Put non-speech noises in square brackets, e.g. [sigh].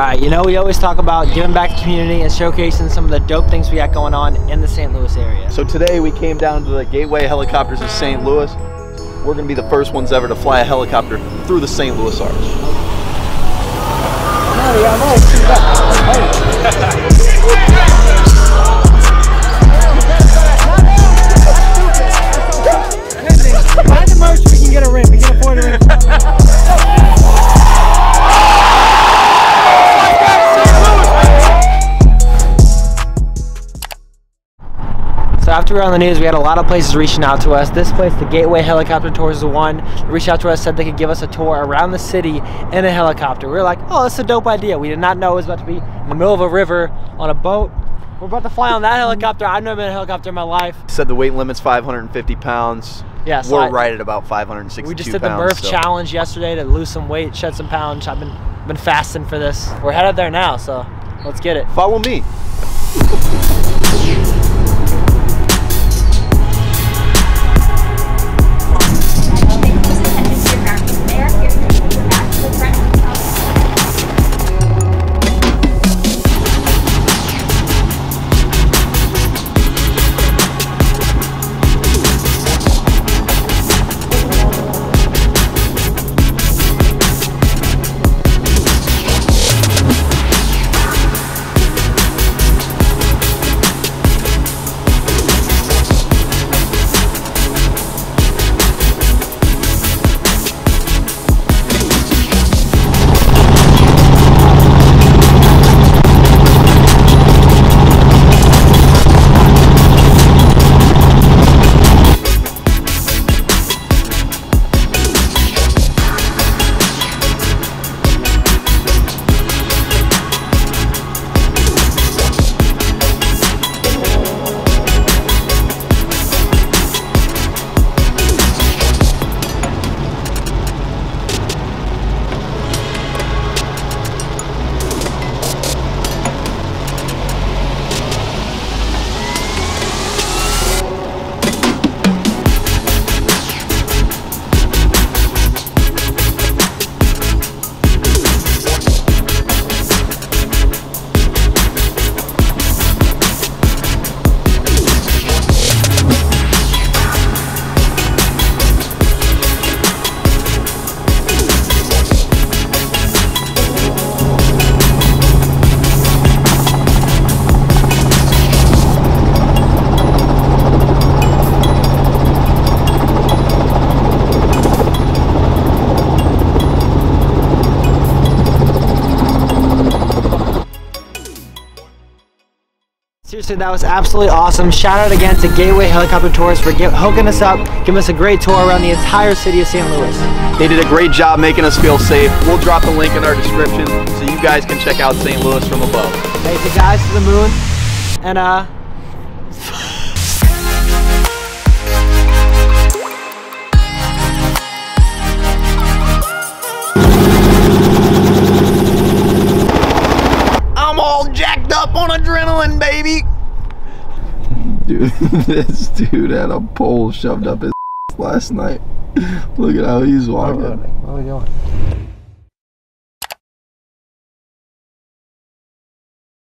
Alright, you know we always talk about giving back to the community and showcasing some of the dope things we got going on in the St. Louis area. So today we came down to the Gateway Helicopters of St. Louis. We're going to be the first ones ever to fly a helicopter through the St. Louis Arch. [laughs] So after we were on the news, we had a lot of places reaching out to us. This place, the Gateway Helicopter Tours, is the one. Reached out to us, said they could give us a tour around the city in a helicopter. We were like, oh, that's a dope idea. We did not know it was about to be in the middle of a river on a boat. We're about to fly on that helicopter. I've never been in a helicopter in my life. Said the weight limit's 550 pounds. Yeah, so We're I- right at about 562 We just did the Murph so- challenge yesterday to lose some weight, shed some pounds. I've been been fasting for this. We're headed there now, so let's get it. Follow me. Seriously, that was absolutely awesome. Shout out again to Gateway Helicopter Tours for gi- hooking us up, giving us a great tour around the entire city of St. Louis. They did a great job making us feel safe. We'll drop the link in our description so you guys can check out St. Louis from above. Hey, DaGuys to the moon, and uh, on baby. Dude, [laughs] this dude had a pole shoved up his [laughs] last night. Look at how he's walking. what are we doing?